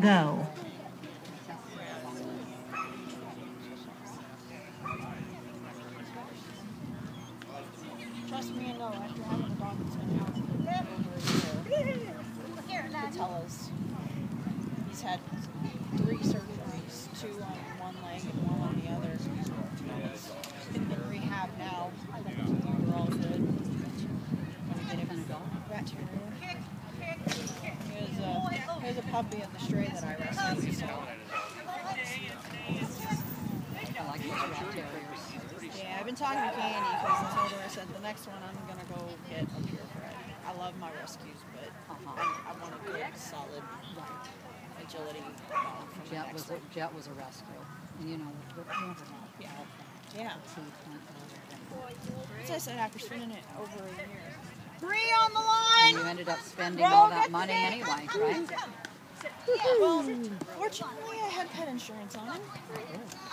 Go. Trust me, I know. After having a dog tell us he's had three surgeries, two on one leg and one on the other. In rehab now. I think we're all good. When we get him rat terrier. He was a, he was a puppy of the stray that I rescued. So. I like those rat terriers. Yeah, I've been talking to Candy because I told her I said the next one I'm gonna go get a purebred. I love my rescues, but Uh-huh. I, I want a good, solid agility dog from the Jet was a. Jet was a rescue, and you know, we never know. Yeah. Yeah. Teeth went As I said, after spending it over a year. Three on the line! and line. you ended up spending all that money anyway, right? Well, fortunately, I had pet insurance on him.